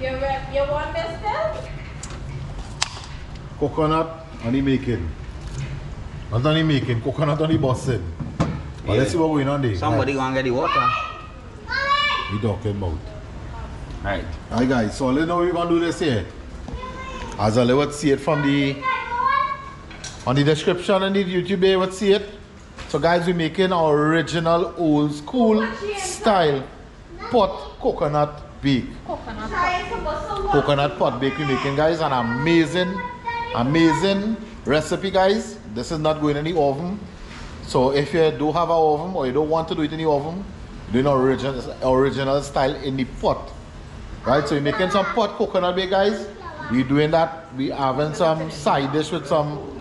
You, re- you want this still? Coconut on the making. Not on the making, coconut on the busting. But let's see what we're going on there. Somebody gonna get the water. Right. We talking about. Right. Alright guys, so let's know we're gonna do this here. As I would see it from the on the description on the YouTube they would see it. So guys we're making our original old school style pot coconut bake. Coconut. Coconut pot bake we're making guys an amazing amazing recipe guys. This is not going in the oven. So if you do have an oven or you don't want to do it in the oven, do an original original style in the pot. Right, so we're making some pot coconut bake, guys. We're doing that. We're having some side dish with some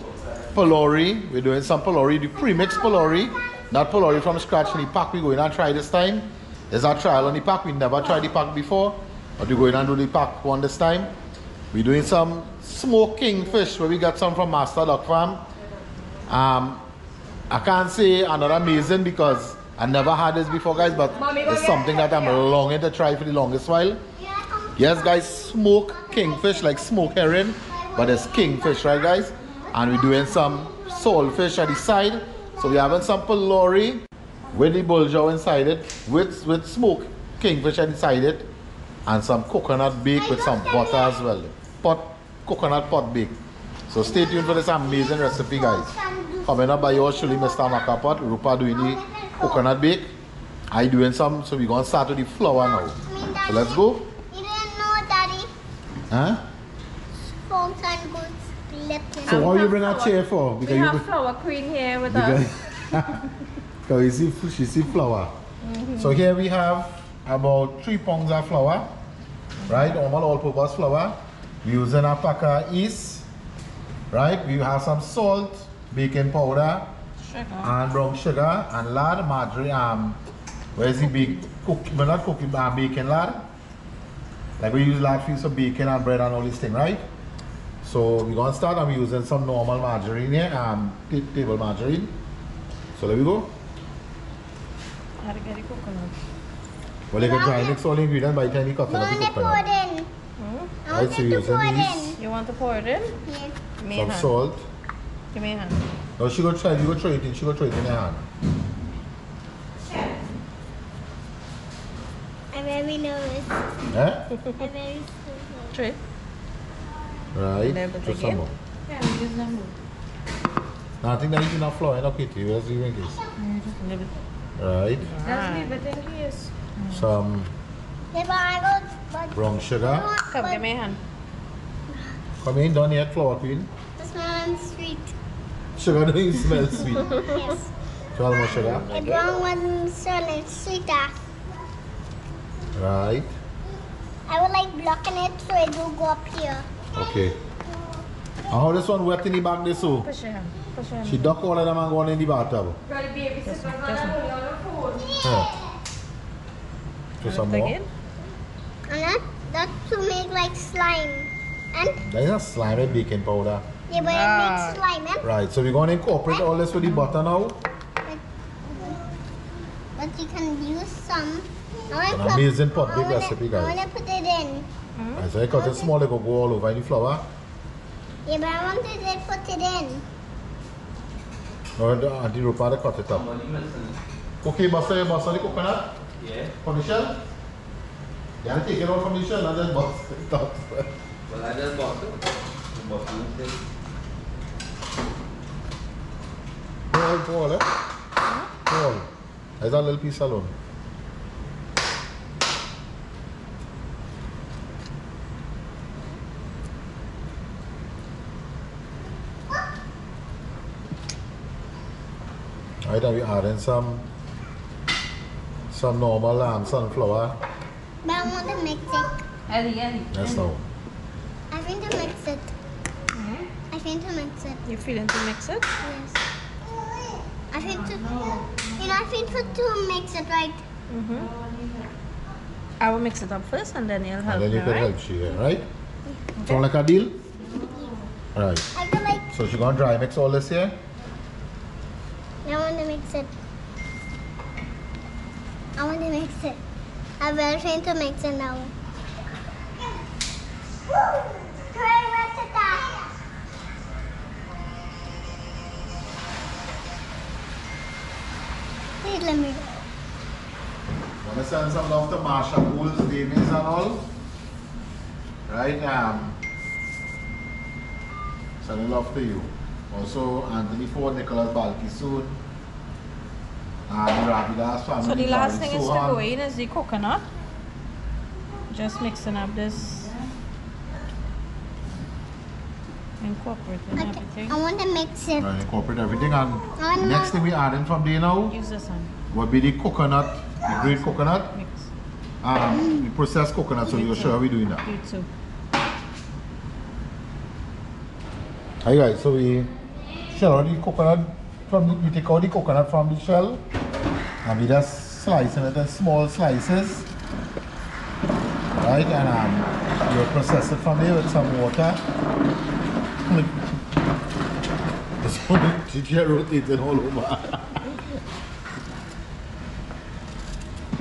pholourie. We're doing some pholourie, the premix pholourie, not pholourie from scratch in the pack. We're going to try this time. There's our trial on the pack. We never tried the pack before, but we're going to do the pack one this time. We're doing some smoking fish where we got some from Master Duck Farm. Um, I can't say another amazing because I never had this before, guys, but Mommy, it's something that I'm longing to try for the longest while. Yes, guys, smoke kingfish like smoke herring, but it's kingfish, right, guys? And we're doing some saltfish at the side. So we're having some pholourie with the bulgur inside it, with with smoke kingfish inside it, and some coconut bake with some butter as well. Pot coconut pot bake. So stay tuned for this amazing recipe, guys. Coming up by yours truly, Mr. Makapot. Rupa doing the coconut bake. I doing some, so we're gonna start with the flour now. So let's go. You didn't know, Daddy. Huh? Phones and goods So why you have bring a chair for? We Because you have flour queen here with because, us. because you see she see flour. Mm-hmm. So here we have about three pounds of flour, right? Normal all-purpose flour. We're using a pack of yeast, right? We have some salt, baking powder, Sugar. and brown sugar and lard, margarine. Um, where's the? Cook, well not cooking, uh, baking lard. Like we use lard for some bacon and bread and all this thing, right? So we're gonna start we're using some normal margarine here, um, table margarine. So there we go. How to get. Well, you can try and mix all the ingredients by the time you cut it I up want the to pour it in. Hmm? I Right, want you're to pour it using in. these? You want to pour it in? Yes. Give me a Some hand. salt. Give me a hand. No, she go try, you go throw it in, she go throw it in her hand. I'm very nervous. Eh? I'm very nervous. Three. Right. Level Put some more. Yeah, we use them. No, I think that is enough flour, enough Kitty. Where's the ring is? Leave it. Right. Just leave it in case. Some Yeah, but I got, but brown sugar. Come, give me a hand. Come in, done yet, flour queen. The smell sweet. Sugar doesn't smell sweet. Yes. Try more sugar. The brown one smelling sweeter. Right. I would like blocking it so it will go up here. Okay. And how this one wet in the back this so? Push your hand. Push your hand. She duck all of them and go in the bathtub. Ready, baby. Sit down on the phone. Put some more. And that, that's to make like slime. And That is a slimy baking powder. yeah, but Ah. it makes slime. And, Right, so we're going to incorporate all this with the butter now. but you can use some. I wanna An put- amazing pot I bake wanna- I guys. want to put it in. Right, so I cut it small, it go go all over in the flour. Yeah, but I wanted to put it in. Now the Auntie Rupa they cut it up. Okay, buster, buster the coconut Yeah. from the shell. You have to take it out from the shell and then bust it up. Well, I just bought it. Bought it. Paul, Paul, eh? Paul. There's a little piece alone. Right, and we adding some some normal um, sunflower. But I want to mix it. Ellie, Ellie. That's now. I think to mix it. I think to mix it. You're feeling to mix it? Yes. I think to. You know, I think for to mix it right. Mm-hmm. I will mix it up first and then you'll help And then me, you can right? help she here, right? Sound like a deal? Right. I like So she gonna dry mix all this here? I want to mix it. I want to mix it. I'm very to mix it now. Please let me go. Want to send some love to Marsha Bowles, Davies and all? Right, um, sending love to you. Also, Anthony Ford, Nicholas Balki soon. And Ravidas family. So the last Karen thing is to go in is the coconut. Just mixing up this. Incorporating Okay. everything. I want to mix it. Right, incorporate everything and next thing we adding from there now Use this one. will be the coconut, the green coconut, Mix. um, the processed coconut. So we'll show how we doing that. You too. Hi guys, so we shell out the coconut from the, we take out the coconut from the shell and we just slice it in small slices. Right, and um, we'll process it from there with some water. One, she get rotating all over.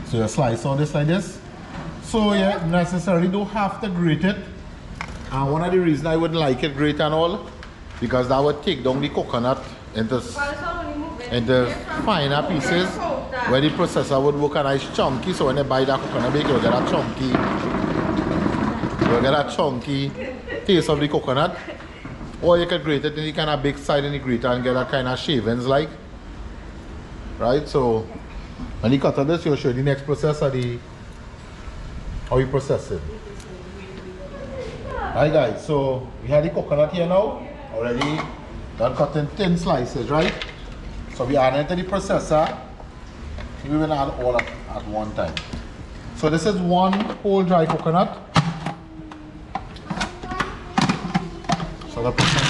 so you slice all this like this. So you necessarily don't have to grate it. And one of the reasons I wouldn't like it grate and all, because that would take down the coconut into, into finer pieces, where the processor would work a nice chunky, so when they buy that coconut bake, you'll get a chunky, you'll get a chunky taste of the coconut. Or you can grate it in the kind of big side in the grater and get a kind of shavings like. Right, so when you cut on this, you'll show the next process of the, how you process it. Hi guys, so we have the coconut here now, already done cut in thin slices, right? So we add it to the processor. We will add all at, at one time. So this is one whole dry coconut. So the processor.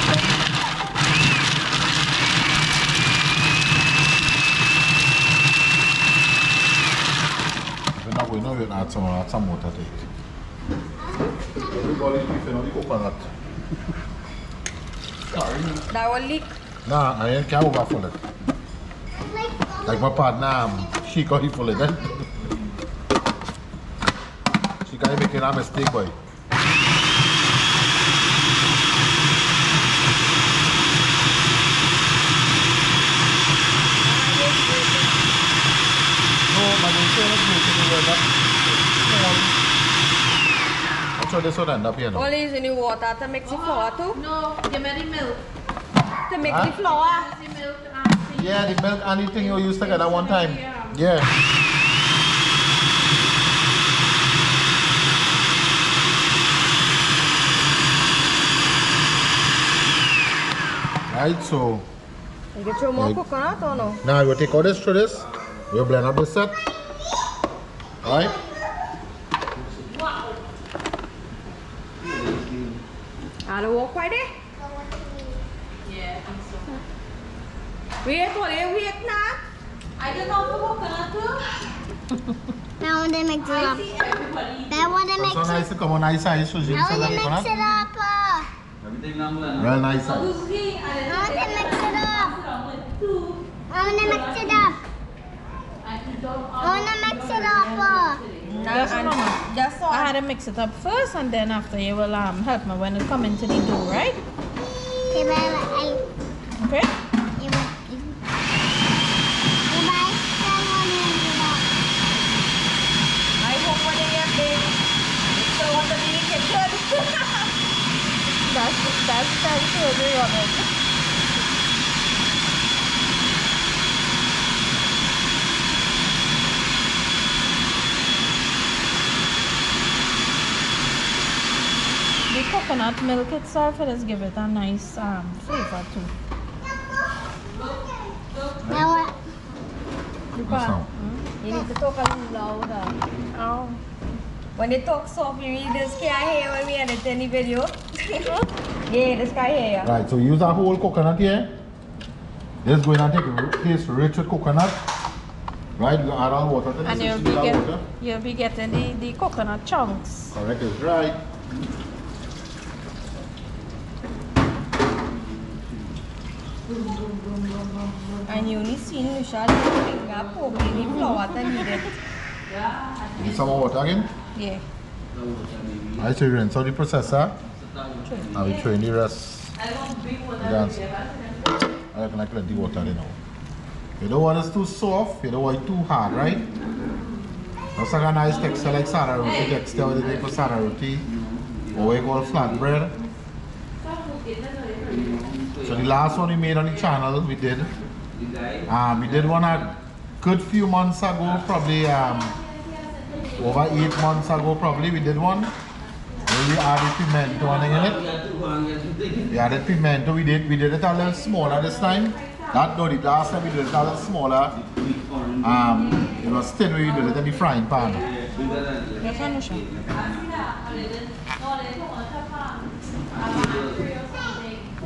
Not going to add some, add some water to it. Everybody keeping on the coconut. That will leak. Nah, I ain't care overfull it. Like my partner, um, she got it full it. Eh? She can't making a mistake, boy. No, my daughter is making it like that. Small. That's how this one end up here now. Only using the water to mix the flour too. No, give me the milk. To mix Huh? the flour. The milk and the Yeah, the milk and the thing you use together one time. Yeah. Right, so You get your more Right. coconut or no? now you take all this through this. You blend up the set. Right? Are the walk right there? Yeah, I think so. Wait, wait, wait now. I don't know for coconut too. I want to mix it up. I see everybody. I want to So mix nice it. to come on nice size so you I want sell to the mix coconut. it up. uh, Everything now blend. Real nice size. Who's he? I I didn't want to mix it up. Two. I want to mix it up. I don't I want to mix it up. Uh. Just, just so I had to mix it up first and then after you will um, help me when it come into the dough, right? Okay, Okay? you will- you- Goodbye. I want to mix it up. I hope when you get big, it's so on the week it's good. that's, that's, that's really on it. The coconut milk itself, it just give it a nice um, flavor too. I want, That's how. You need to talk a little louder. Oh. When they talk soft, you really just can't hear when we edit any video. yeah, this guy hear you. Right, so use a whole coconut here. This is going to take a taste rich with coconut. Right, you add all water to this. And you you'll be, get, water? you'll be getting the, the coconut chunks. Correct, is right. And you only see Lucia little finger poking the flour that needed. Need some more water again? Yeah. I should rinse out the processor and we throw in the rest. I want big one. Dance. I reckon I plenty water there now. You don't want it too soft, you don't want it too hard, right? That's like a nice texture like sada roti texture what they make for sada roti. Or we call flatbread. So the last one we made on the channel, we did. Um, we did one a good few months ago, probably um, over eight months ago, probably we did one. We added pimento in it. We added pimento. We did we did it a little smaller this time. That no, the last time we did it a little smaller. Um, it was thin we did it in the frying pan.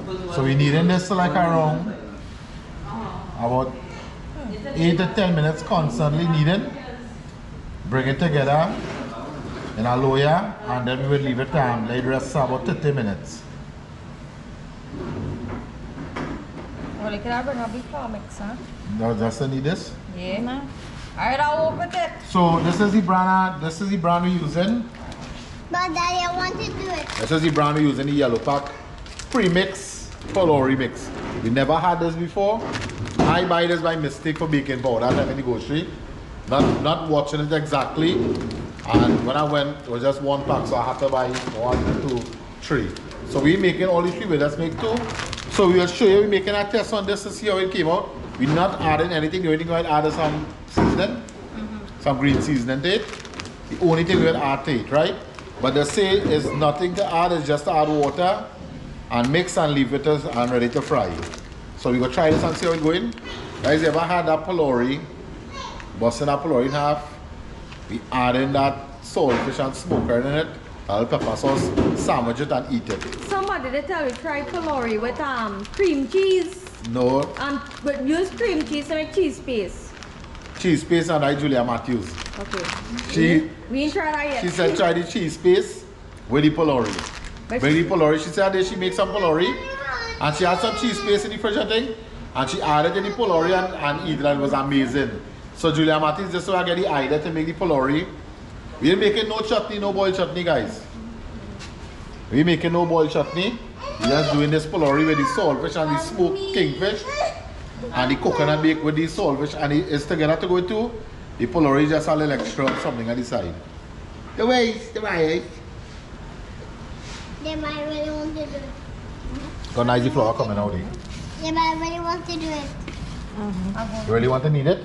Yes, Anusha. So we kneaded this to like around about eight to ten minutes constantly kneaded. Bring it together in a loya and then we will leave it um, let it rest about 30 minutes. Well, you can have a big car mix, huh? Now just knead this. Yeah, man. Alright, I'll open it. So this is the brand this is the brand we're using. But Daddy, I want to do it. This is the brand we're using, the yellow pack premix Pholourie remix. We never had this before. I buy this by mistake for baking powder at the grocery. Not not watching it exactly. And when I went, it was just one pack, so I had to buy one, two, three. So we making all the three, but let's make two. So we will show you, we're making a test on this to see how it came out. We're not adding anything, the only thing we add is some seasoning, mm-hmm. some green seasoning to it. The only thing we will add to it, right? But the say is nothing to add, it's just to add water and mix and leave it as and ready to fry. So we go try this and see how it's going. Guys, you ever had that pholourie? Busting that pholourie in half. We add in that saltfish and smoker in it. A little pepper sauce, sandwich it and eat it. Somebody did tell you try pholourie with um cream cheese. No Um, but use cream cheese to make cheese paste. cheese paste and I Julia Matthews. Okay. She We ain't tried that yet. she said try the cheese paste with the pholourie. With the pholourie, she said that she make some pholourie and she had some cheese paste in the fridge I think and she added in the pholourie and, and it was amazing. So Julia Martins just so I get the idea to make the pholourie. We're making no chutney, no boiled chutney guys. We're making no boiled chutney. We just doing this pholourie with the saltfish and the smoked kingfish and the coconut bake with the saltfish and it is together to go to. The pholourie is just a little extra something on the side. The ways, the ways. Yeah, but I really want to do it. Got nice flour coming out here. Yeah, but I really want to do it. You really want to knead it?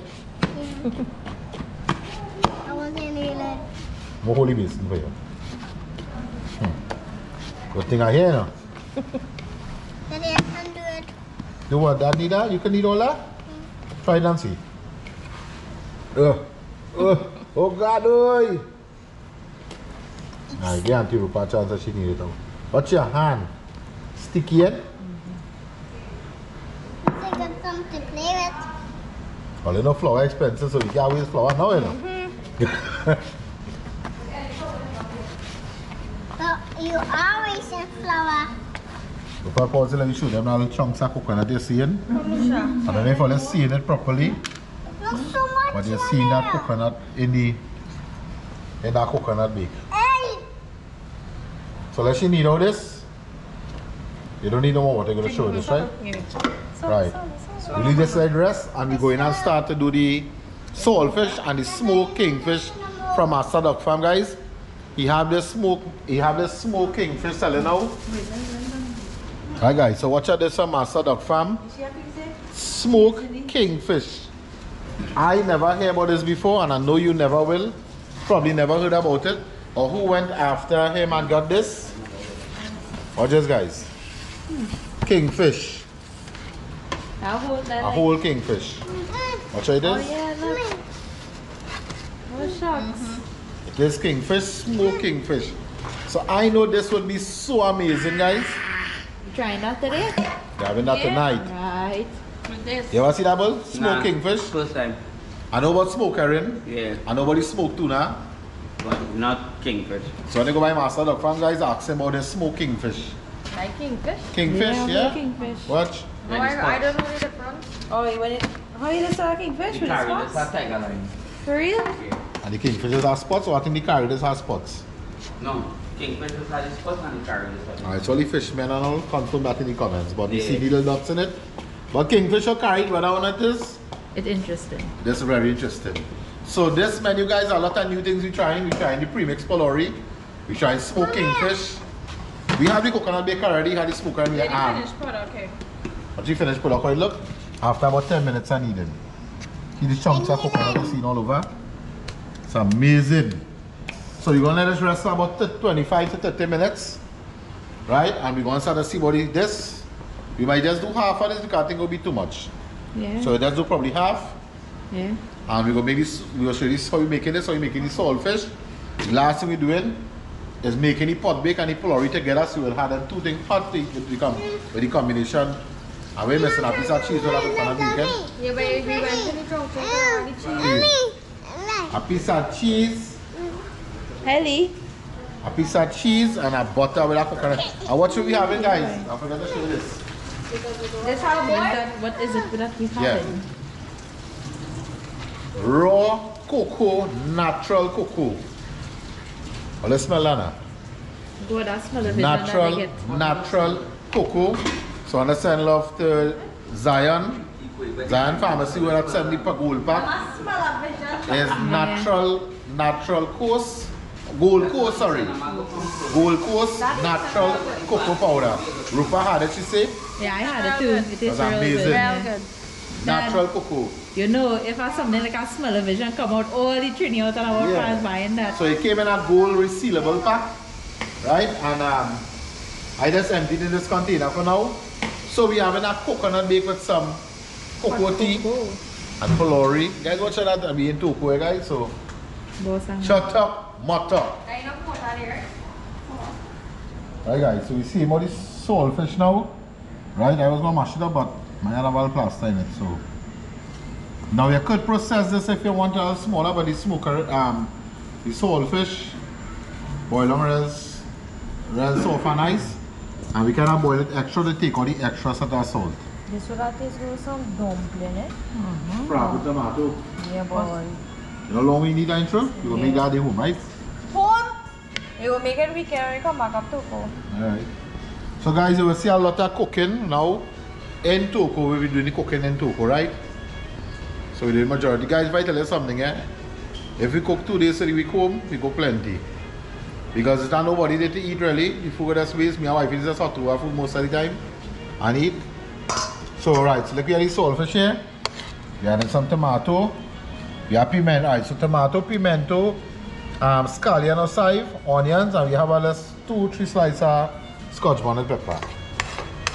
I want to do it. More holy basin for you. Hmm. Good thing I hear now. Daddy, I can do it. Do what? That knead that? You can knead all that? Try it and see. Uh, uh, oh God, oi! I get Auntie Rupa a chance that she knead it now. Watch your hand. Sticky yet? I got something to play with. Well, you know flour expensive, so we can't waste flour now, you know. Mm-hmm. But you are wasting flour. Rupa pause it, let me show them now the chunks of coconut you're seeing. Anusha. I don't know if you're seeing it properly. Not so much. But you're seeing that coconut in the in that coconut bake. Hey! So let's you knead all this. You don't need no more water, I'm gonna show you this, right? Right. We leave this like rest and we go in and start to do the saltfish and the smoked kingfish from our Sadak farm guys. He have this smoke he have this smoked kingfish selling now. Alright guys, so watch out this from our Sadak farm. Smoked kingfish. I never hear about this before and I know you never will. Probably never heard about it. Or who went after him and got this? Or just guys. Kingfish. I'll hold that. A like- whole kingfish. Watch how it Oh is. yeah, look. Oh shucks. This kingfish, smoked mm-hmm. kingfish. So I know this would be so amazing guys. You trying that today? They're having that tonight. Right. With this. You ever see that bull? Smoked Nah, kingfish. First time. I know about smoke, herring. Yeah, I know about the smoked tuna. But not kingfish. So when they go by Master Dog Farm guys, ask them about the smoked kingfish. Like kingfish? Kingfish, yeah? Kingfish. Watch. No, I, I don't know the difference. Oh, you want it? How you just saw kingfish with the spots? tiger line. For real? And the kingfishers have spots, or I think the carriers have spots. No, kingfish is had his first and he carried this one. Alright, so the fishmen and all confirm that in the comments. But you Yeah. see the little dots in it. But kingfish are carried, whether one it is, It's interesting. this is very interesting. So this menu guys, a lot of new things we're trying. We're trying the premix pholourie. We're trying smoked kingfish. We have the coconut bake already, had the smoker and we Did you have. finish product? Okay. But you finish pull out look. After about 10 minutes I knead it. See the chunks of coconut you seen all over? It's amazing. So you're gonna let us rest for about th- 25 to 30 minutes. Right? And we're gonna start to see what is this. We might just do half of this because I think it'll be too much. Yeah. So let's do probably half. Yeah. And we're gonna make this, we're gonna show you how we're making this, how we're making the saltfish. The last thing we're doing is making the pot bake and the pholourie together so we'll have them two things hot to with the, com- with the combination. And we're missing a piece of cheese with that coconut bacon. Yeah, but if we went to the trunk, so the cheese. A piece of cheese, Helly. a piece of cheese and a butter with a coconut. And what should we having guys? I forgot to show you this. This how What is boy? that? What is it that we have? Yeah. Having? Raw cocoa, natural cocoa. Oh, let's smell that now. Go that smell of it and then I natural get. natural cocoa. So understand love to Zion. Zion Pharmacy where at 70 per gold pack I smell a vision. is natural natural coast gold coast sorry gold coast natural cocoa powder Rupa had it she say Yeah, I had it too. It is That's amazing. Real good. Natural cocoa You know, if I something like a smell of vision come out, all the Trini out and our Yeah. fans buying that. so it came in a gold resealable pack right and um, I just emptied in this container for now so we having a coconut bake with some cocoa tea Cocoa. and pholourie guys watch that I'm being too cool guys so Boss and- shut up mut up I know put that here. Right guys, so we see more this saltfish now. Right, I was gonna mash it up, but my had a well plaster in it, so. Now you could process this if you want a smaller, but the smoker, um, the saltfish, boil them real, s- real soft and nice. And we can boil it extra to take out the extra set of salt. This would have tasted with some dumpling, eh? Frog with tomato. Yeah, boy. You know how long we need that intro? You will make that at home, right? Home! You will make it weekend when you come back up to home. Alright. So guys, you will see a lot of cooking now in Toko. We'll be doing the cooking in right? So we do the majority. Guys, if I tell you something, eh? If we cook two days a week home, we cook plenty. Because it's not nobody there to eat really. The food that's waste. Me and my wife is just hot to our food most of the time. And eat. So right, so look at the saltfish here. We added some tomato. We have pimento. Alright, so tomato, pimento, um, scallion or chive, onions, and we have a less two, three slices of scotch bonnet pepper.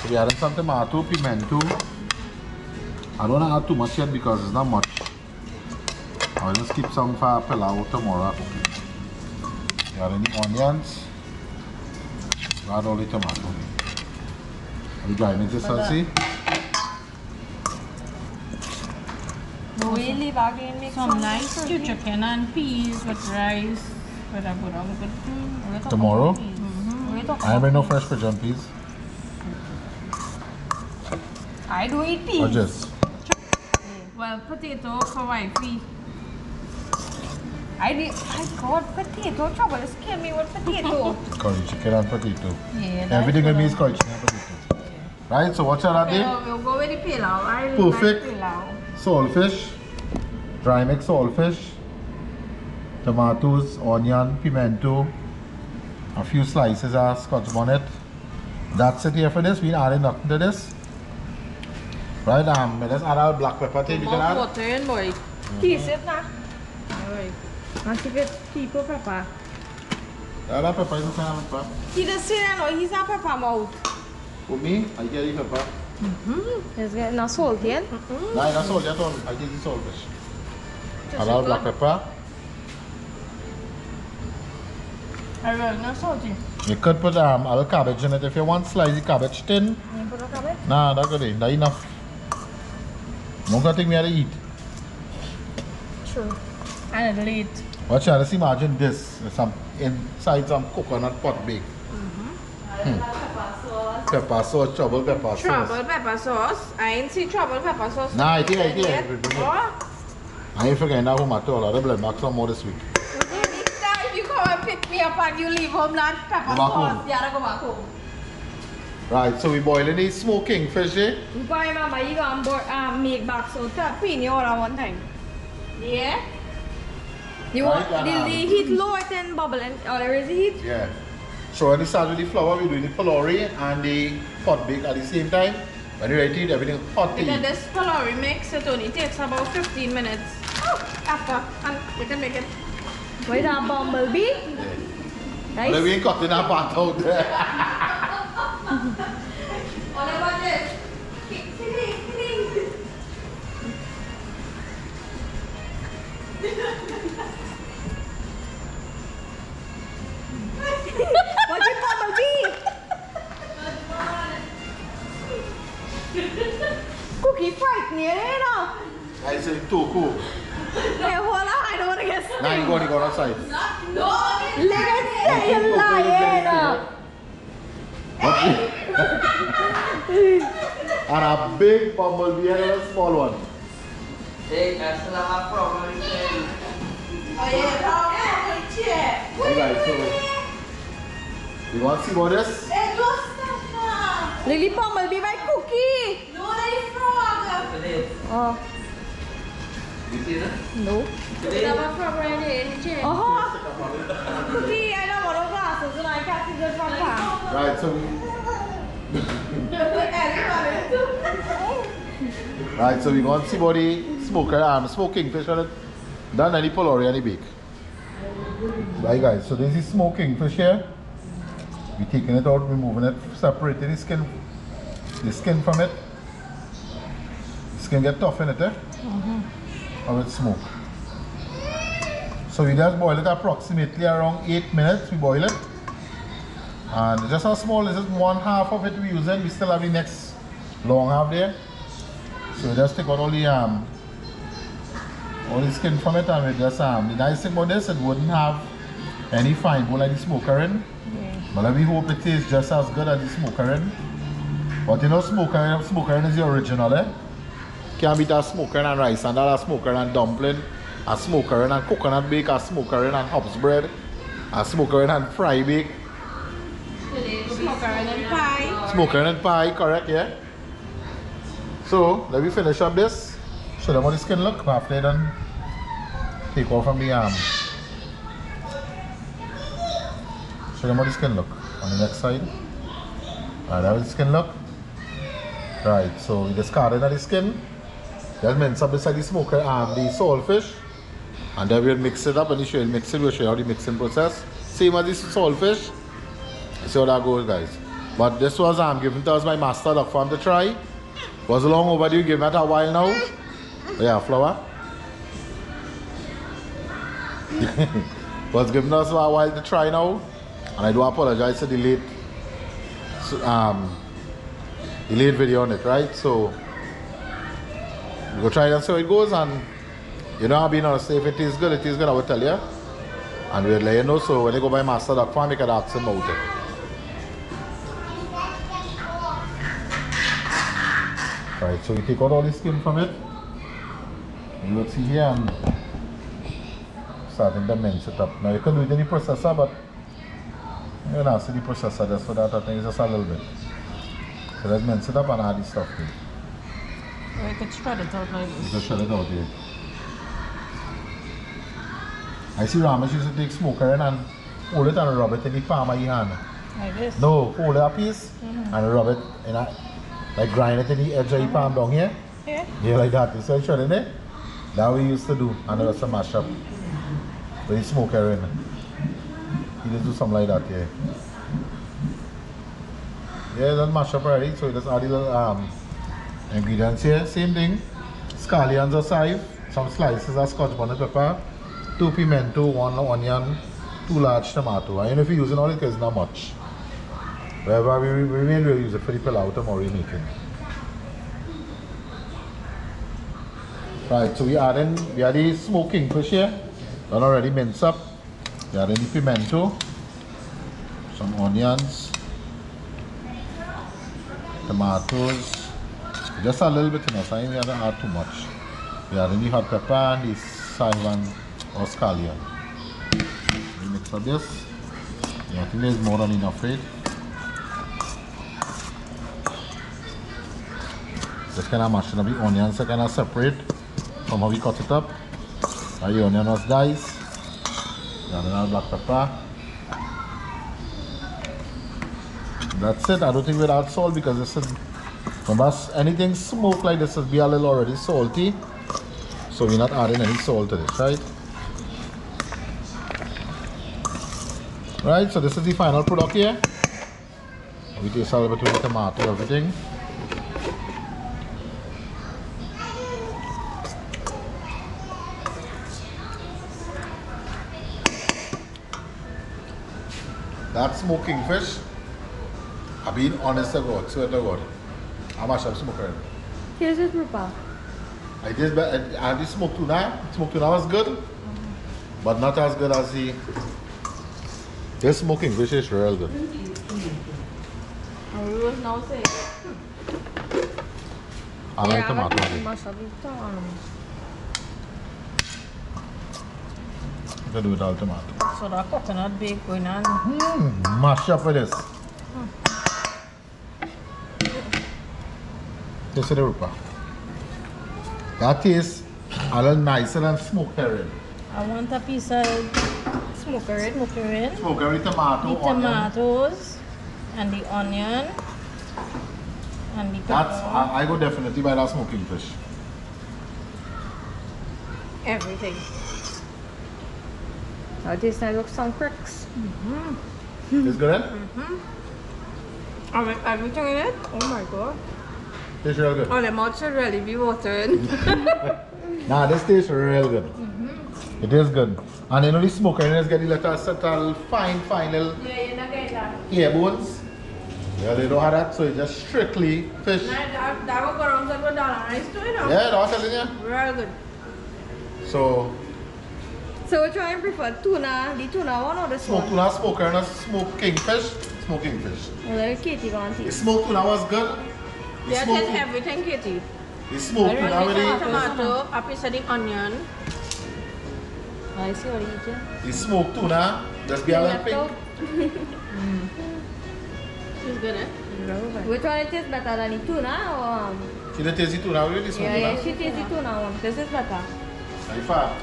So we added some tomato, pimento. I don't want to add too much yet because it's not much. I'll just keep some for pilau tomorrow. Okay. We add the onions. We add all the tomato. Are we drying it, Salsi? Do we leave Some nice stew chicken and peas with rice. With a good, a good food. Tomorrow? We talk I have no fresh pigeon, please. I do eat Or just. Well, potato for wifey. I did. I got potato trouble. Scare me with potato. Curry chicken and potato. yeah, Everything with me is curry chicken and potato. Right, so what's that day? We'll, we'll go with the pilau. I really Perfect. like pilau. Saltfish, dry mix saltfish, tomatoes, onion, pimento, a few slices of scotch bonnet. That's it here for this. We ain't adding nothing to this. Right, um, let's add our black pepper thing. You can More add. water in, boy. Taste it now. Alright. Not if it's people pepper. Add our pepper, you can add pepper. He just say that no, he's a pepper mouth. For me, I get the pepper. He's getting a salty, eh? No, that's all, that's all. I get the saltfish. Add our black pepper. I will not salty. You could put um, a cabbage in it if you want. Slice the cabbage thin. You put a cabbage? Nah, that's good. That's enough. Don't got to me to eat. True. And it'll eat. Watch out, let's imagine this. Some inside some coconut pot bake. Mm-hmm. Hmm. Pepper sauce, trouble pepper sauce. Trouble pepper sauce. I ain't see trouble pepper sauce. Nah, I think I think yet. I think- Oh, I ain't forgetting that home at all. I'll blood mark some more this week. anytime you come and pick me up and you leave home not pepper sauce. Yeah, I go back home. Right, so we boiling the smoking fish eh? Why, Mama, you gonna bo- um, make back so tap in your order one time. Yeah? You Right, want the, and, the heat lower than bubble and or there is the heat? Yeah. So when we start with the flour, we're doing the pholourie and the pot bake at the same time. When you ready to eat everything hot to Because eat. this pholourie mix, it only takes about 15 minutes oh, after. And you can make it. Wait a bumblebee? Yeah. Nice. But we ain't cutting that part out there. All about this. What's your bumblebee? Cookie frightening, you know? I say too cool. Hey, hold on, I don't want to get Now you go and go outside. Look at say you lying. And a big bumblebee and a small one. Hey, that's not my problem. Oh, yeah, oh, yeah. Alright, so you want to see about this? Hey, don't stop now. Lily bumblebee by cookie. No, let it frog. Oh, You see that? no. Today, Oh, uh-huh. cookie, I don't want no glasses and I can't see good from far. Right, so we, right, so we going to see about the smoker, um, smoking fish on it. Done any pholourie any bake. Right guys, so this is smoking fish here. We're taking it out, removing it, separating the skin, the skin from it. The skin get tough in it, eh? How it smoke. So we just boil it approximately around 8 minutes, we boil it. And just how small is it? One half of it we using, we still have the next long half there. So we just take out all the um all the skin from it and we just um the nice thing about this it wouldn't have any fine bone like the smoker in. But we hope it tastes just as good as the smoker in. But you know smoker smoker in is the original eh? Can't beat a smoker and rice and that a smoker and dumpling, a smoker and coconut bake, a smoker and hops bread, a smoker and fry bake. Smoker and pie. Smoker and pie, correct, yeah? So, let me finish up this. Show them how the skin look after done take off from the arm. Show them how the skin look on the next side. Alright, how the skin look. Right, so we discarded the skin. Just mince up beside the smoker arm, the saltfish. And then we'll mix it up and you mix it, we'll show you how the mixing process. Same as this saltfish. See how that goes, guys. But this was um, given to us by Master Duck Farm to try. Was long overdue, given it a while now. Yeah, flower. was given us a while to try now. And I do apologize for the late, um, the late video on it, right? So, we go try it and see how it goes. And you know, I've been honest, if it is good, it is good, I will tell you. And we'll let you know. So, when you go by Master Duck Farm, you can ask him about it. Right, so we take out all the skin from it. You will see here I'm starting to mince it up. Now you can do it in the processor, but you're not see the processor just for that. I think it's just a little bit. So let's mince it up and add the stuff to it. I could shred it out like You this. just shred it out here. I see Ramesh used to take smoker and hold it and rub it in the palm of your hand. Like this. No, hold it a piece mm-hmm. and rub it in a, like grind it in the edge of your palm down here. Yeah. Yeah, like that. You saw shredding it? That we used to do. And that's a mash up. With the smoker in. You just do something like that, yeah. Yeah, that's mash up already. So you just add the little um, ingredients here. Same thing. Scallions or chive. Some slices of scotch bonnet pepper. Two pimento, one onion, two large tomato. And if you're using all it, it's not much. Wherever we, we mainly use it for the pilau tomorrow making. Right, so we add in, we add the smoking fish here, done already minced up. We add in the pimento, some onions, tomatoes, just a little bit enough, I ain't gonna add too much. We add in the hot pepper and the cinnamon or scallion. We mix So this, yeah, I think there's more than enough right? Just kind of the onions so kind of separate from how we cut it up. Now the onion was diced. Then another black pepper. That's it. I don't think we'll add salt because this is remember anything smoked like this will be a little already salty. So we're not adding any salt to this, right? Right, so this is the final product here. We taste a little bit with the tomato, everything. Smoking fish, I've been honest to God, swear to God. How much I'm smoking? Here's it, Rupa. I did, but I had the smoked tuna. Smoked tuna was good, but not as good as the. This smoking fish is real good. And we was now saying, I like tomato. You must have it on. Do it all tomato. So that coconut bake going on. Mm, mash up with this. This is the rupa. That tastes a little nicer than smoked herring. I want a piece of Smoker it. smoker in, Smoked herring tomato, the onion. tomatoes, and the onion, and the That's pepper. I, I go definitely buy that smoking fish. Everything. Now this now looks some cricks. Mm-hmm. It's good, eh? I mean, everything in it? Oh my god. Tastes real good. Oh, the mouth should really be watering. Nah, this tastes real good. Mm-hmm. It is good. And you know the smoker is getting little subtle, fine, fine little Yeah, you're not getting that. ear bones. Yeah, they don't have that, so it's just strictly fish. That, that will go around with dollar rice too, you know. Yeah, that's telling you. Real good. So, so which one you prefer? Tuna, the tuna one or the smoked small? tuna, smoker, and a smoked kingfish, smoked kingfish. Well, then Katie gonna The smoked tuna was good. The Yeah, smoked, taste everything, Kitty. the smoked tuna with really the, tomato, a piece of the onion. I see what you eating. the smoked tuna, just be a little pink. out. It's good, eh? Which one it tastes better than the tuna or? Um, See the tuna with the smoked yeah, yeah, tuna? she tastes the tuna one. This is better. Haifa,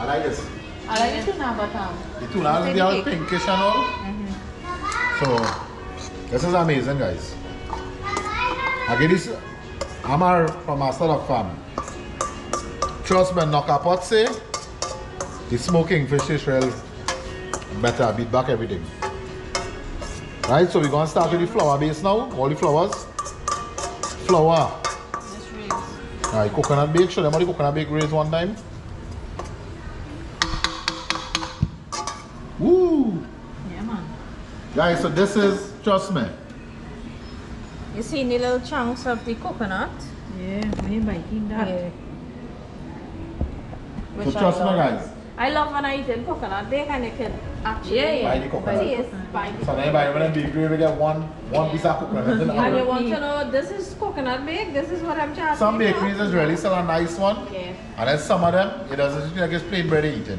I like this. I like the tuna, but um, The tuna is the all pinkish and all. So, this is amazing, guys. I get this. I'm from Master Dog Farm. Trust me, knock up what say. The smoking fish is real better, beat back everything. Right, so we're gonna start with the flour base now. All the flowers. Flour. Alright, coconut bake. Show them how the coconut bake raise one time. Woo! yeah, man. Guys, so this is, trust me, You see the little chunks of the coconut? Yeah, when you biting that. Yeah. so Which I trust me guys. I love when I eat in coconut bake and you can actually Yeah, yeah. Buy the coconut. taste by the So then buy when a bakery we get one one piece of coconut. and then And you want to know, this is coconut bake, this is what I'm charging Some you for. bakeries is really sell a nice one. Yeah. And then some of them, it doesn't look like it's plain bread you're eating.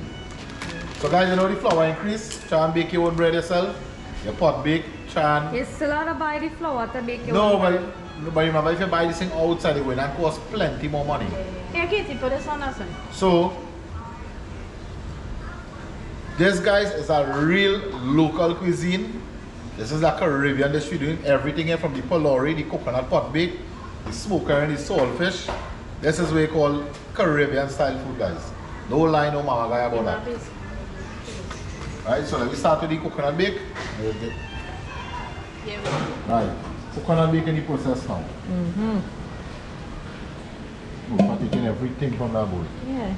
So guys, you know the flour increase. Try and bake your own bread yourself. Your pot bake, try and You still have to buy the flour to bake your No, own but, but remember if you buy this thing outside it will not cost plenty more money. Here, Katie, put this on us. So this guys is a real local cuisine. This is like a Caribbean dish. We're doing everything here from the pholourie, the coconut pot bake, the smoker and the saltfish. This is what we call Caribbean style food guys. No lie, no mama guy about that. Right, so let me start with the coconut bake. Yeah, Right, coconut bake in the process now. Mm-hmm. We're taking everything from that bowl. yeah.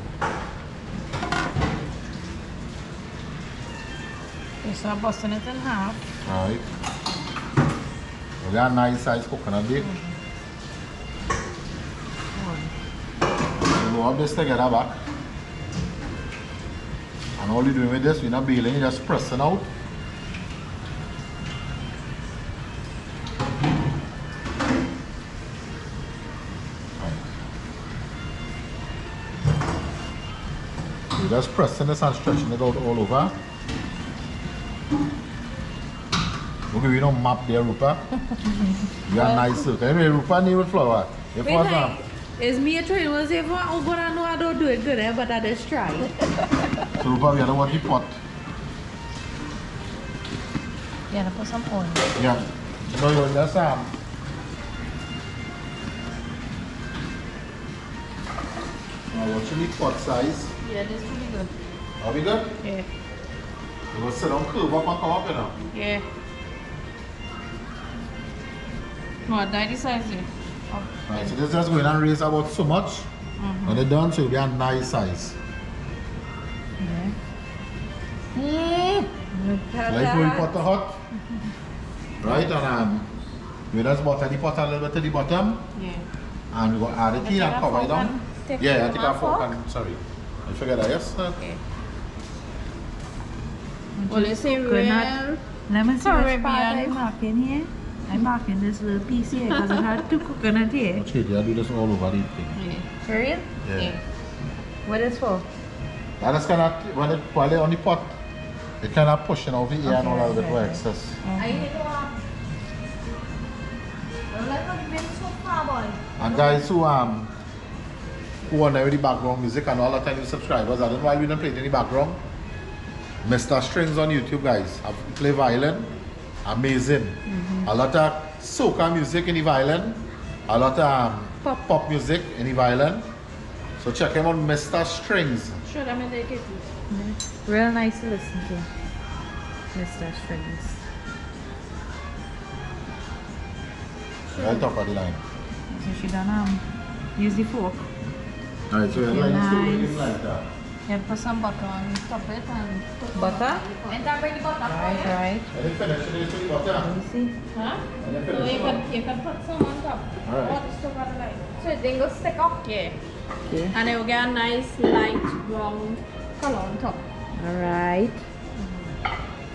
You start busting it in half. Alright. We got a nice size coconut bake. We rub this together back. And all you're doing with this, we're not baling, you're just pressing out. Right. You're just pressing this and stretching it out all over. Okay, we don't map there, Rupa. we are nice circle. Anyway, Rupa need with flower. If was is me a train was if I but I know I don't do it good, eh? But I just try. so Rupa, we don't want the pot. Yeah, put some oil. Yeah. So you just um. Now what should pot size? Yeah, this will be good. Are we good? Yeah. You go sit down curve up and come up, you know. Yeah. What, 90 size here? Right, so this just going and raise about so much. When they're done, so it'll be a nice size. Mm. Like when you put the hot. Right, and um, we just butter the pot a little bit to the bottom. Yeah. And we go add it in and cover it fork down. Yeah, I it take from a a fork fork? and, sorry. I forget that, yes? Okay. Well, you say Coconut. real. Let me see which part I Caribbean. mark in here. I mark in this little piece here because it had two coconut here. Okay, I do this all over the thing. Yeah. For real? Yeah. What is for? That is kind of, when it, while they're on the pot, it kind of pushing over here and all a little bit more excess. I hit one. Don't let it be so far, boy. And guys who um who want the background music and all the time new subscribers, I don't know why we don't play it in the background. Mr. Strings on YouTube, guys. I play violin. Amazing. A lot of soca music in the violin. A lot of um, pop. pop music in the violin. So check him out, Mr. Strings. Sure, I'm gonna take it. Real nice to listen to. Mr. Strings. Right top of the line. So she done um use the fork. Alright, so you're Yeah, nice. looking like that. Yeah, put some butter on top it and put Butter? And then bring the butter. Right, right. And then finish it to the bottom. See? Huh? And then So finish you it can you can put some on top. Alright. What is the butter like? So it then go stick up. Yeah. Okay. And it will get a nice light brown color on top. Alright.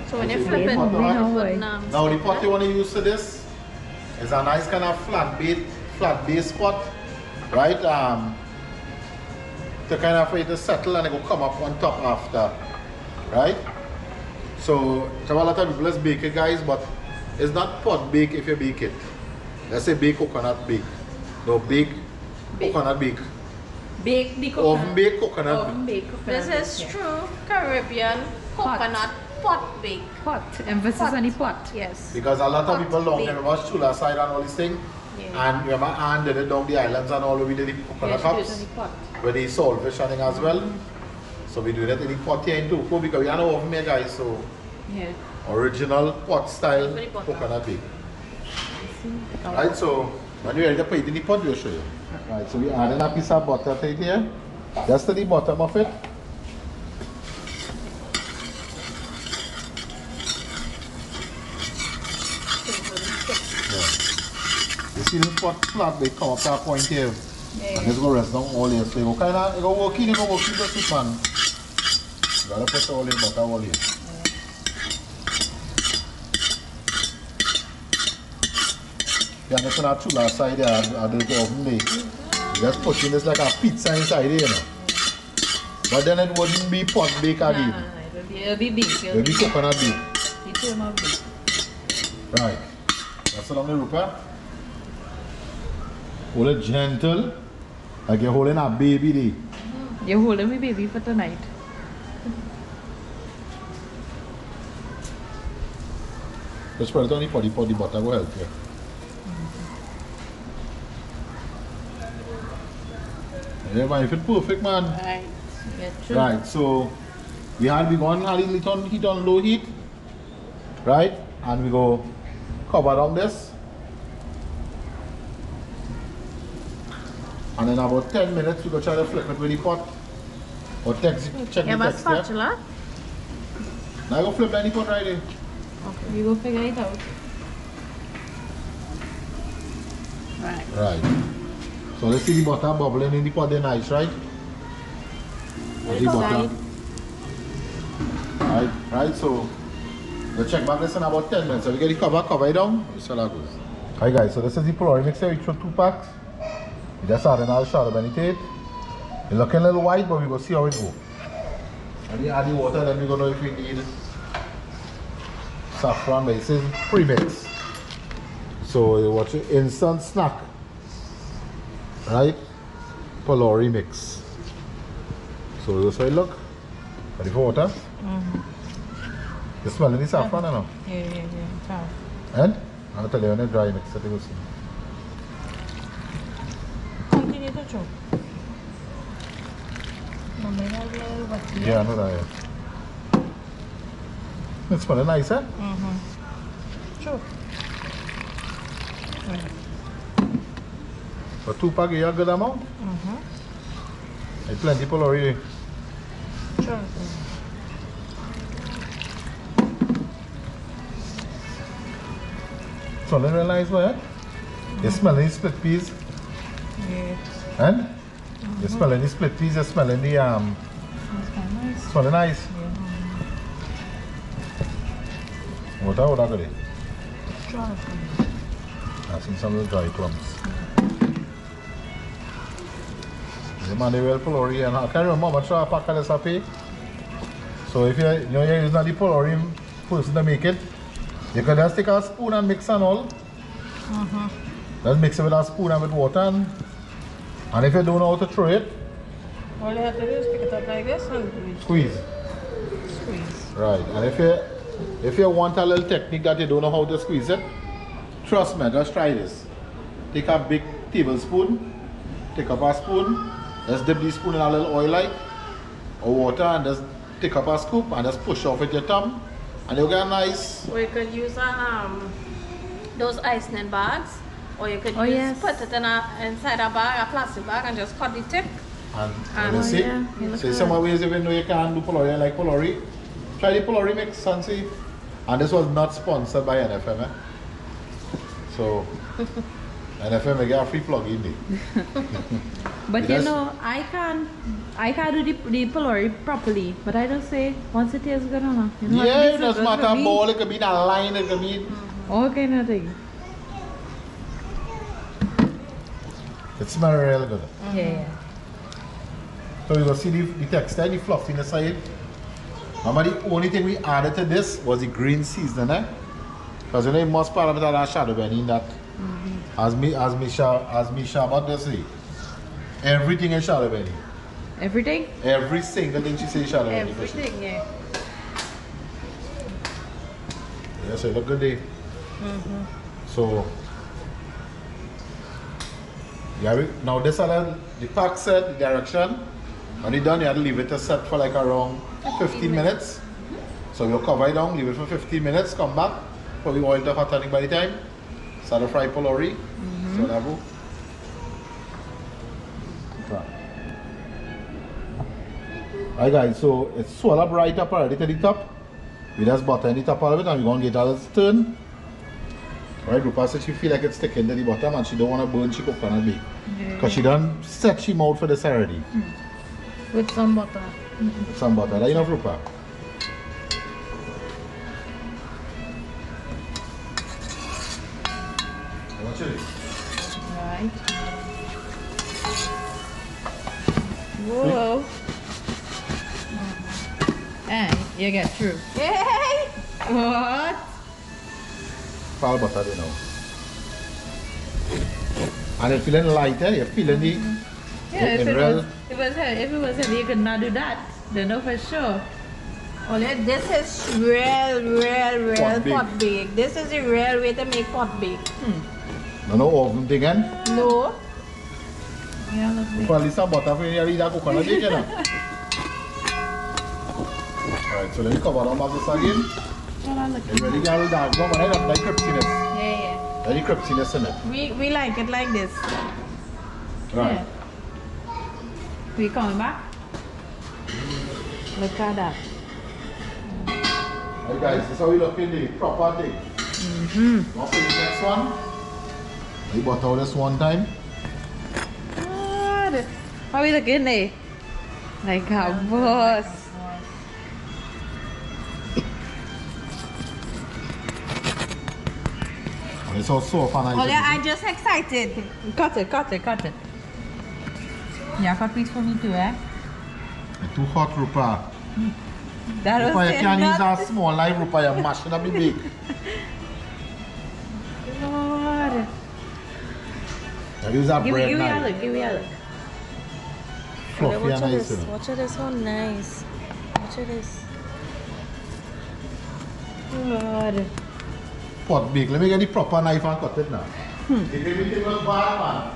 So when you Okay, flip it, butter you on. put um, Now the pot you want to use for this is a nice kind of flat base, flat base pot, right? Um, to kind of for it to settle and it will come up on top after, right? So, so a lot of people let's bake it guys, but it's not pot bake if you bake it. Let's say bake coconut bake. No, bake, coconut bake. Bake the Oven bake coconut Oven bake. bake coconut. This is bake, true Caribbean Pot. coconut pot bake. Pot. Emphasis Pot. on the pot. Yes. Because a lot of people down bake. there was Chula side and all these things. Yeah. And remember Anne did it down the islands and all we did the coconut Yes, cups. it is on the pot. with the saltfish running as well. So we do that in the pot here in Toco because we are no oven here guys, so Yeah. original pot style coconut bake. Right, so when you're ready to put it in the pot, we'll show you. Right, so we added a piece of butter to it here. Just to the bottom of it. You see flat, they come up to a point here. And it's going to rest down all here. So you go kind of, you go work in, you go work in the soup, man. You gotta put all in butter all here. Yeah, I'm put a chula side there, do the oven bake. You just put in this like a pizza inside here, you know. But then it wouldn't be pot bake again. nah, nah. It'll be, it'll be bake. It It'll will be coconut bake. term of bake. Right. That's along the Rupa. Hold it gentle. Like you're holding a baby there. You're holding me baby for tonight. Just spread it on the pot, the pot, the butter will help you. Yeah, man, if it's perfect, man. Right. Yeah. Right, so we had we gone it on heat on low heat, right? And we go cover down this. And in about 10 minutes, we go try to flip it with the pot. Or text, check Yeah, the but text there. spatula. Now I go flip any pot right there. Okay. You go figure it out. Right. Right. So let's see the butter bubbling in the pot, they're nice, right? Right The butter. side. Right, right, so we'll check back this in about 10 minutes. So we get the cover, cover it down, we see how that goes. Hi guys, so this is the Pholourie mixer, we took two packs. We just add another shot of anything. It's looking a little white, but we will see how it go. And we add the water, then we're gonna know if we need saffron base is premix. So you watch it instant snack. Right? Pholourie mix. So that's how it look. Ready for water? Mm-hmm. You smell any saffron or no? Yeah, yeah, yeah. And? I'll tell you when it's dry mix it will see. To. Yeah, I know that. Yeah. It's smelling nice, eh? Choke. But two pack, have good amount? Mm-hmm. There's plenty pholourie. Choke. Smelling real nice, eh? You smelling the split peas? Yeah. And? You smelling the split peas, you smelling the um That's kind of nice. smelling nice. What are what are they? Choke. I seen some of the dry clumps. The man they well pholourie and I can't remember how much pack of this I pay. So if you you know you're using the pholourie person to make it, you can just take a spoon and mix and all. Just mix it with a spoon and with water and, and if you don't know how to throw it, All you have to do is pick it up like this and squeeze. squeeze. Right, and if you if you want a little technique that you don't know how to squeeze it, trust me, just try this. Take a big tablespoon, take up a spoon, just dip the spoon in a little oil like or water and just take up a scoop and just push off with your thumb and you get a nice Or you could use um those Iceland bags. Or you could Oh, use, yes. put it in a, inside a bag, a plastic bag, and just cut the tip. and you oh, see. yeah, you look So good. some ways even though you can't do pholourie I like pholourie, try the pholourie mix and see. And this was not sponsored by NFM. Eh? So NFM I get a free plug in there. But It you know, I can't, I can't do the, the pholourie properly. But I don't say, once it tastes good or not. You know, Yeah, it tastes doesn't good matter for me. ball, it could be in a line, it could be. All kind of thing. It smells real good. Yeah, yeah. So you will see the, the texture, the fluff inside. Remember the only thing we added to this was the green seasoning, eh? Because you know the most part of it are that shadow burning that mm-hmm. as me as me as me does say. Everything is shadow burning. Everything? Every single thing she says shadow burning. Everything, yeah. Yes, it look good day. So yeah, we, now this other uh, the pack set the direction. When you done, you have to leave it to set for like around 15 minutes. So we'll cover it down, leave it for 15 minutes, come back, probably oil to hot turning by the time. Start to fry pholourie. Mm-hmm. So that will. Alright guys, so it's swell up right up already to the top. We just butter in the top of it and we're gonna get a little turn. Right, Rupa said she feel like it's sticking to the bottom and she don't want to burn she coconut bake. Because she done set she mouth for this already. Hmm. With some butter. With some butter. That enough, Rupa? Watch it. Right. Whoa. And you get through. Yay! What? Pal butter you know. And it's feeling lighter, you're feeling the mm-hmm. Yeah, in if it, real was, if, it was, he- if it was heavy, you could not do that. Then know for sure. Only this is real, real, real Pot bake. pot bake. This is the real way to make pot bake. Hmm. no no oven thing and No. Yeah, look there. Well, some butter for you read that coconut bake, eh? you know. Alright, so let me cover down of this again. Well, look. You ready, girl? Dark brown, but I don't like crepsiness. Yeah, yeah. Any crepsiness in it. We, we like it like this. Right. Yeah. We coming back? Look at that. Alright guys, this is how we look in the proper thing. Mm-hmm. For the next one. We butter this one time. What? How we looking there? Like a boss. And it's also so fun. Olya, I'm just excited. Cut it, cut it, cut it. Yeah, cut piece for me too, eh? Too hot, Rupa. That was Rupa, you can't use that small knife, Rupa, you're mashing up the big. Lord. You use that Give me, bread give me a look, give me a look. Fluffy and nice, you. Watch this one nice. Watch this. Lord. Pot big. Let me get the proper knife and cut it now. Hmm. If everything was bad, man.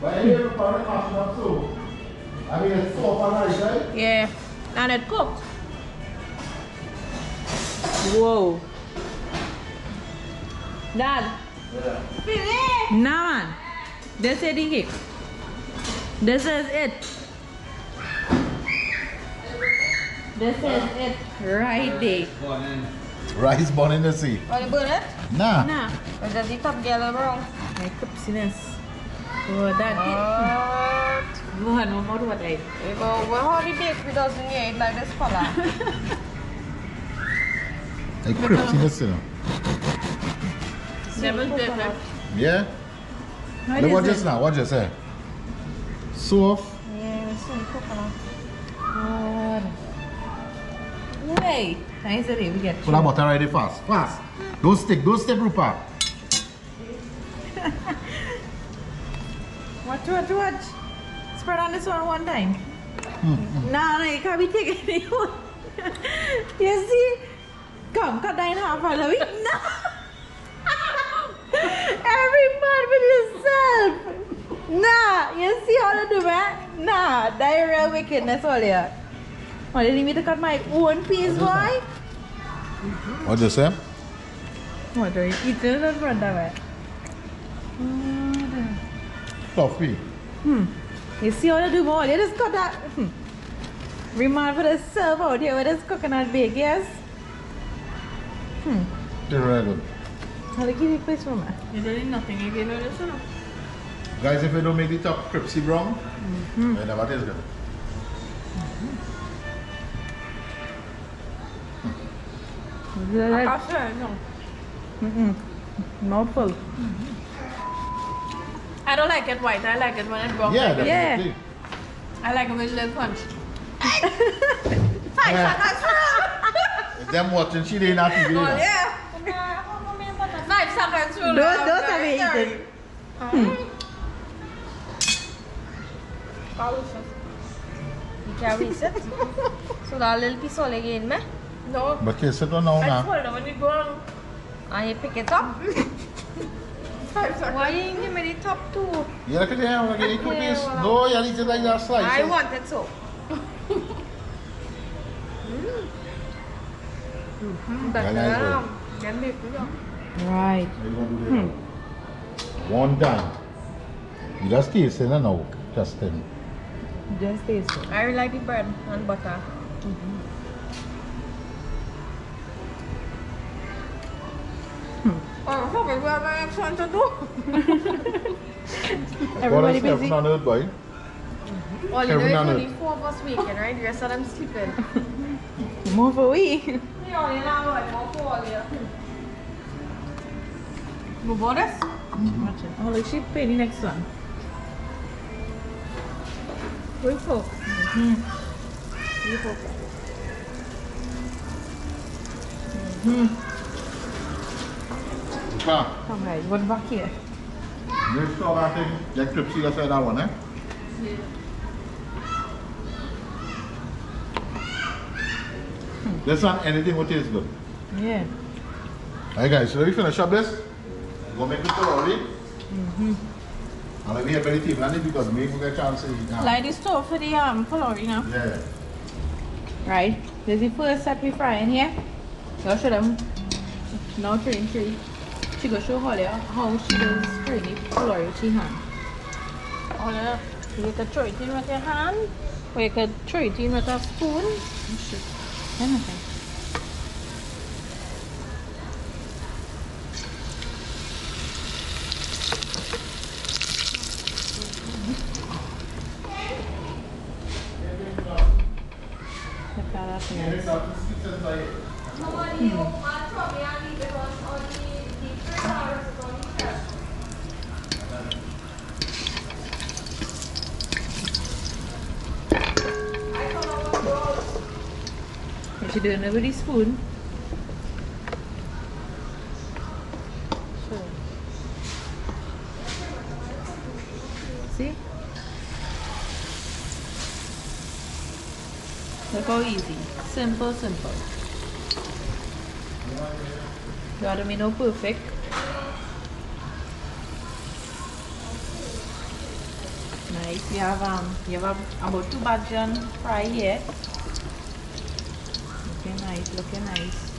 But anyway, we probably mashing up so. I mean, it's soft and nice, right? Yeah. And it cooked. Whoa. Dad. Nah, man. This is the cake. This is it. This is it right there. One in. Rice bun in the sea. Want to burn it? Nah. Nah. Or does the top yellow brown? My cupsiness. Oh, that What? it. Go on, one more what I. You go, well, how the bakery doesn't get like this color? Like crispiness, you know. Never different. Yeah? What Look what is just now, what just say? Soft. yeah, some coconut. God. Wait. Nice that we get. Put that butter ready fast. Fast. Don't stick, don't stick, Rupa. Watch, watch, watch. Spread on this one one time. Hmm, hmm. Nah, nah, you can't be taking it. you see? Come, cut that in half, Halloween. No! Every man with yourself. Nah, you see how to do that? Nah, that is real wickedness all here. Oh, they need me to cut my own piece, boy? What just say? What are you eating in front of it? Fluffy. Hmm. You see how to do more? You just cut that. Hmm. Remind for the serve out here with this coconut bake, yes? Hmm. They're very good. I'll give you a place for me. You don't need nothing again with this, you know. Guys, if you don't make the top crispy brown, Mm-hmm. it never tastes good. Like, After, no. mm-mm. Mouthful. I don't like it white. I like it when it's brown. Yeah, like Yeah. definitely. I like it with little punch. Yeah. Them watching, she didn't have TV. you know. Yeah. Five seconds rule. Those, I'm those have very been sorry. eaten. Hmm. You can so that little piece all again, man. No. But kiss it on now, I told them when you go on. And ah, you pick it up. Why you didn't give me the top two? You look at them, look at the Yeah, cookies. well, No, you need to like that slice. I eh? want it so. Mm-hmm. Yeah, nice one. Then make it up. Right. How you gonna do that? Hmm. One time. You just taste it eh, now. Just then. Just taste it. I really like the bread and butter. Oh, fuck Everybody What else busy? left on it, boy? All you know is and only four of us waking, right? The rest of them sleeping. More for we. We only now like more for all you. Move on this. Watch it. Oh, look, she pay the next one. We cook. Ah, Come guys, what back here? you saw that thing? That crispy, that's that one, eh? This one, anything will taste good. Yeah. Alright guys, so we finish up this. Go make it already. And let me have very table and because me we get a chance to eat now. Light the stove for the um, pholourie now. Yeah. Right. This is the first set we fry in here. I'll show them. Now three and three. She go show Holly how she does fry the flour with her hand. All of You can throw it in with your hand. Or you can throw it in with a spoon. Anything. Look at that nice. She doing with the spoon. See? Look how easy. Simple, simple. You Gotta be no perfect. Nice. We have um you have about two bajan fry here. Looking nice, looking nice.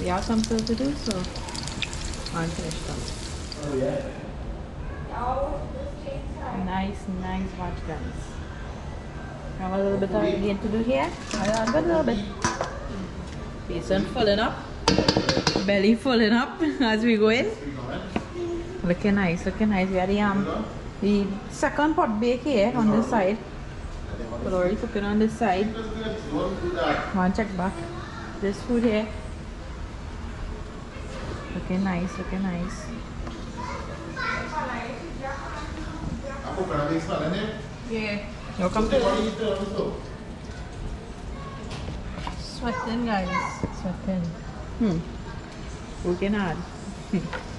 We have some still to do, so I'm finished them. Oh yeah. Nice, nice watch guys. Have a little bit of again to do here. A good little bit. Basin filling up. Belly filling up as we go in. Looking nice, looking nice. The um the second pot bake here on this side. We're already cooking on this side. One check back. This food here. Looking nice, looking nice. Yeah. Welcome to sweating guys. Sweating. Hmm. Working hard.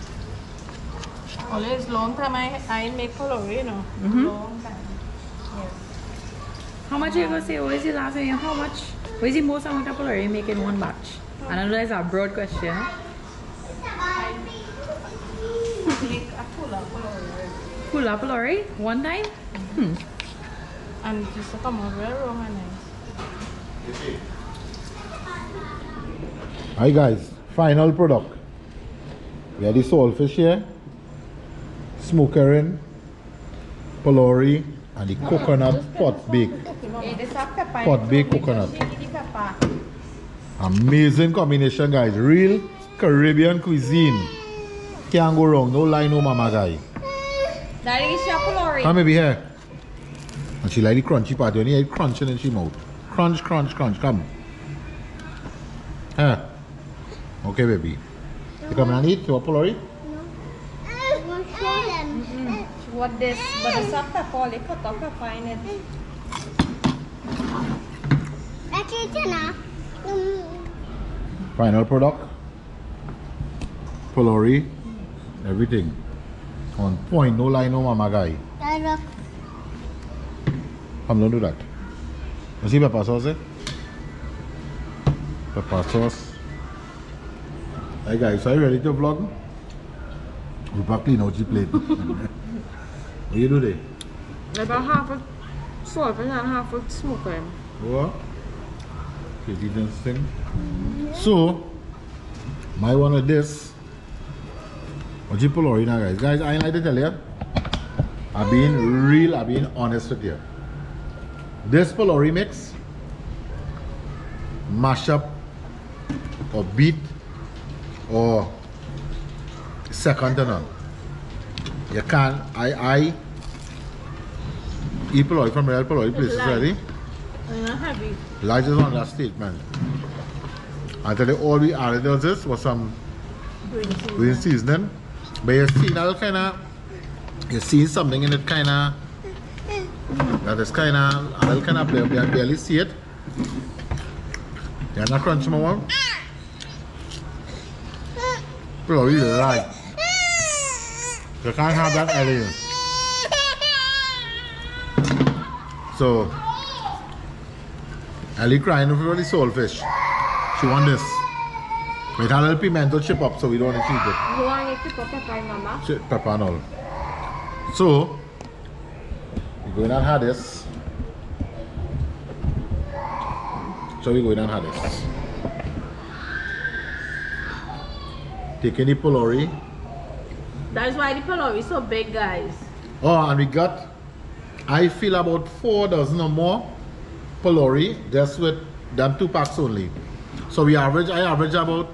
Always long time I, I make pholourie, you know. Mhm. Long time. Yes. How much you gonna say? What is the last one? How much? What is the most amount of pholourie you make in one batch? I don't know that's a broad question. Make a full of pholourie. Full up one time? Hmm. And it just come out very raw and nice. Hi guys, final product. We have the saltfish here, smokering, polori, and the coconut pot bake. Hey, this a pepper. Pot bake coconut. She need the pepper. Amazing combination guys, real Caribbean cuisine. Can't go wrong, no lie, no mama guy. Daddy, is your pholourie. Come maybe here. And she like the crunchy part, you only it crunching in she mouth. Crunch, crunch, crunch, come. Huh? Okay baby. You coming and eat your pholourie? What this? But it's a pepper. They cut off pepper in it. Final product. Pholourie. Everything. On point, no lie, no mama guy. Come, don't do that. You see pepper sauce eh? Pepper sauce. Hey guys, are you ready to vlog? We are back clean out the plate. What you do there? About half a salt and half a smoker. What? Okay, this thing. So, my one of this. What you pull now, guys? Guys, I like to tell you. I'm being real, I'm being honest with you. This pholourie mix, mash up, or beat, or second to none. You can't, I, I eat pholourie from real pholourie places light. already. And not uh, heavy. Light is on that statement. I tell you, all we added was this was some Green season. green seasoning. But you see that kind of, you see something in it kind of, that is kind of, a little kind of, you can barely see it. You're not crunch more. Bro, you like. You can't have that earlier. So, Ellie crying over the saltfish. She want this. With a little pimento chip up so we don't want to cheat it. You want to put pepper, mama? Chip, pepper and all. So, we're going and have this. So we're going and have this. Taking the pholourie. That's why the pholourie is so big, guys. Oh, and we got, I feel about four dozen or more pholourie just with them two packs only. So we average, I average about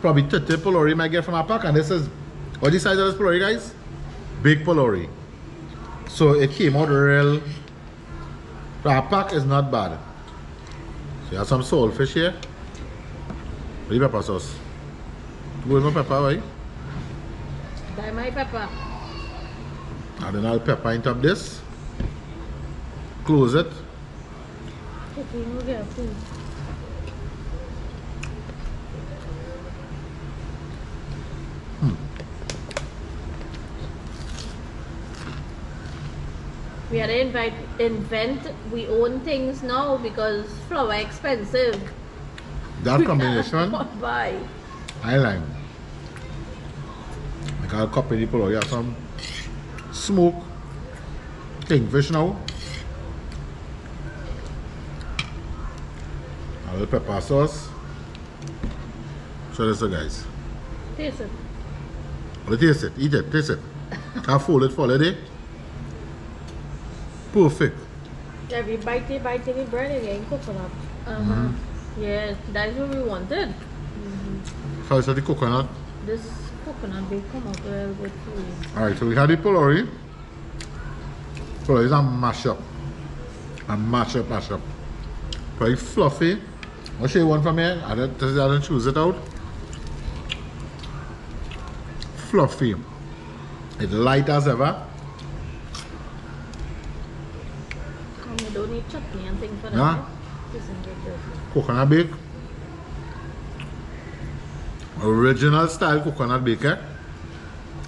probably 30 pholourie might get from a pack. And this is, what the size of this pholourie, guys? Big pholourie. So it came out real, our pack is not bad. So you have some soul saltfish here. The pepper sauce? Good my pepper, right? That's my pepper. And then I'll pepper on top this. Close it. Cooking will get food. We had to invite, invent we own things now because flour expensive. That combination, Buy. I like. I'll copy the polo. You have some smoke kingfish now. A little pepper sauce. So this guys. Taste it. Well, taste it, eat it, taste it. I'll fold it for a day. Perfect. Every bite you bite the bread and getting coconut. Uh-huh. Yeah, that's what we wanted. So it's the coconut. This coconut will come up well good for. Alright, so we had the pholourie. Pholourie is a mash up. A mash up, mash up. Very fluffy. I'll show you one from here. I didn't, I didn't choose it out. Fluffy. It's light as ever. And you don't need chutney and things for that. Nah. yeah? This is good. Coconut bake. Original style coconut bake, eh?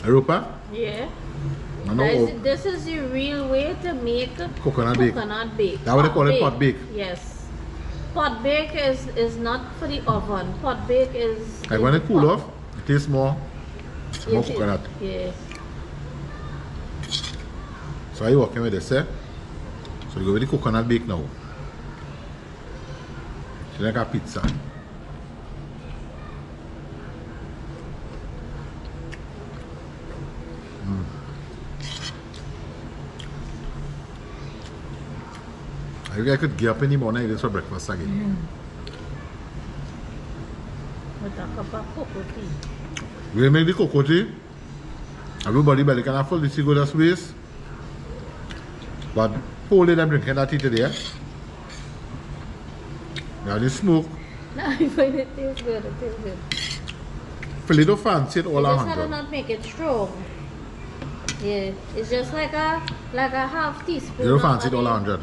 Europa. Yeah. This, is the real way to make Coconut bake. coconut bake. That what they call it, pot bake? Yes. Pot bake is, is not for the oven. Pot bake is. Like when it cool off, it tastes more, more is- coconut. Yeah. So are you working with this, eh? So you go with the coconut bake now. It's like a pizza. I I could get up in the morning and eat this for breakfast again. Mm-hmm. With a cup of cocoa tea. We make the cocoa tea. Everybody belly can afford tea go this waste. But whole day them drinking that tea today. Now the smoke. I find it tastes good. It tastes good. Philly don't fancy it all a just hundred. not make it strong. Yeah, it's just like a like a half teaspoon. You don't fancy it all a hundred.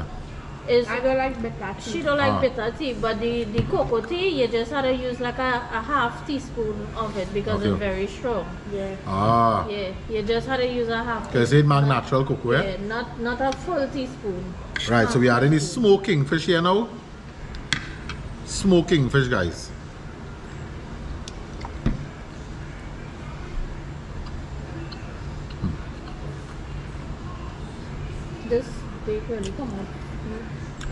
Is I don't like bitter tea. she don't like Ah. bitter tea, but the the cocoa tea you just have to use like a, a half teaspoon of it because Okay. it's very strong. Yeah. Ah. Yeah, you just have to use a half. Because it's mag natural cocoa, eh? Yeah, not not a full teaspoon. Right, so we are in the smoke kingfish here now. Smoke kingfish, guys. This bake really come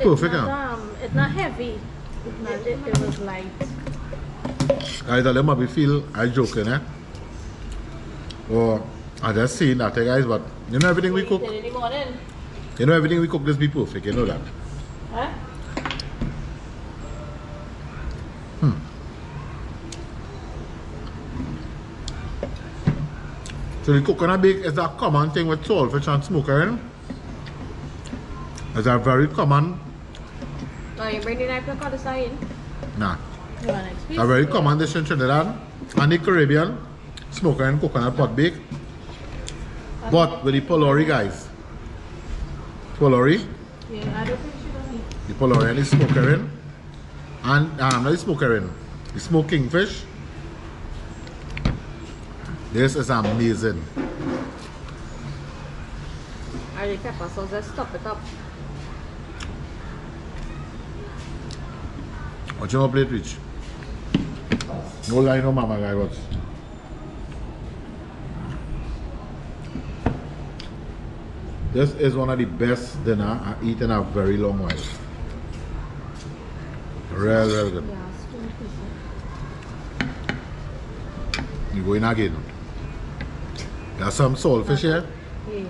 It's not, um, it's not heavy. It, it was light. Guys, I let me feel I joking, eh? Or I just saying that, eh, guys, but you know everything we cook, in the morning. you know everything we cook just be perfect, you know that. Huh? Hmm. So the coconut bake is a common thing with saltfish and smoker. It's a very common, Oh, you bring the knife to cut the side in. nah, You want a very common dish in Trinidad and the Caribbean, smoker and coconut pot bake. But with the Pholourie guys, Pholourie, Yeah, I don't think she does the Pholourie and the smoker in, and um, not the smoker in, the smoke kingfish. This is amazing. I the pepper sauce, just stop it up. What's your plate reach? No mama guy, but this is one of the best dinner I eat in a very long while. Real, real good. Yeah, spoon piece. You go in again. There's some saltfish here. Yeah.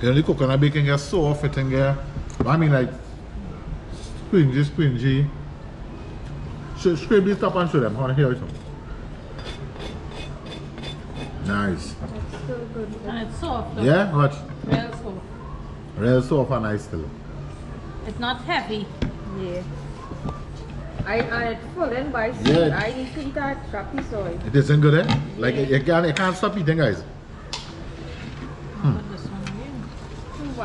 You know the coconut bacon get soft, it can get, I mean like springy, springy. Sh- Scrape this up and show them. I want to hear it. Nice. It's so good. And it's soft. though. Yeah, but Real soft. real soft and nice still. It's not heavy. Yeah. I, and it's full in by Yeah. I need to eat that crappy soy. It isn't good, eh? Like you can't, you can't stop eating, guys. Put this one again.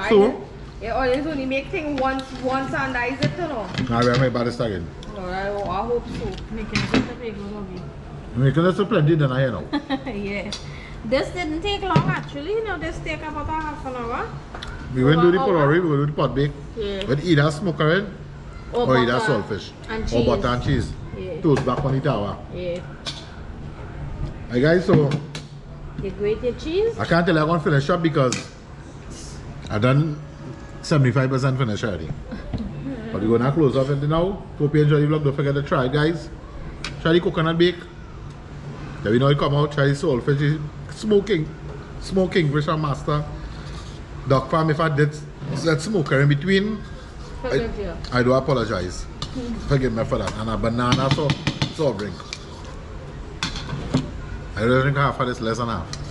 Why? So? You always only make things once, once and that is it, you know. Now I my baddest again. No, I, I hope so. Making a bit of bagel, Bobby. Making us a plenty dinner here now. yeah. This didn't take long actually. You know, this take about a half an hour. We will do the Over, we will do the pot bake. Yeah. But either smoker it Or, or either butter saltfish. And Or butter and cheese. Yeah. Toast back on the tower. Yeah. Hey guys, so You grate your cheese. I can't tell I'm gonna finish up because I done 75% finish already. but we're gonna close off it now. Hope you enjoy the vlog. Don't forget to try it, guys. Try the coconut bake. Let me know it come out. Try the saltfish. the Smoking. Smoking fish and master. Duck farm if I did that smoker in between. You. I do apologize. Forgive me for that. And a banana soft, soft drink. I don't drink half of this, less than half.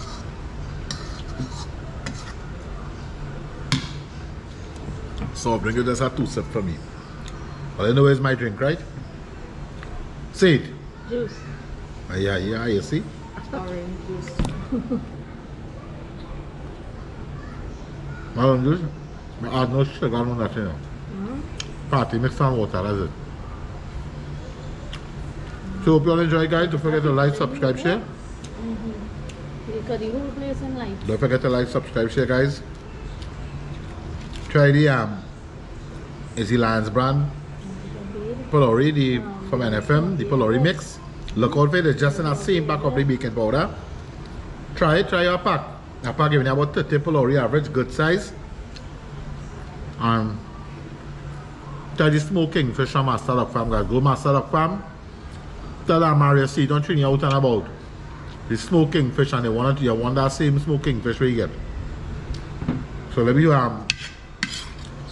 Soft drink you just a two sip for me. But anyway, it's my drink, right? Say it. Juice. Ah, Yeah, yeah, you see? Orange juice. Melon juice. I add no sugar, no nothing. You know. Party mix and water, that's it. So hope you all enjoy guys. Don't forget to like, subscribe, share. You got the whole place in light. Don't forget to like, subscribe, share guys. Try the um is the Lions brand Pholourie the from NFM, the Pholourie mix. Look out for it, it's just in the same pack of the baking powder. Try it, try your pack. A pack giving you about 30 Pholourie average, good size. And try the smoke kingfish from Master Duck Farm, guys. Go Master Duck Farm. Tell them Mario see, don't train you out and about. The smoke kingfish and they want it, you want that same smoke kingfish you get. So let me um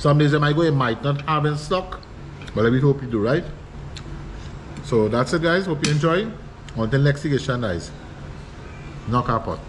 some days I might go, it might not have in stock, but me hope you do right. So that's it guys, hope you enjoy. Until next week, guys. Knock our pot.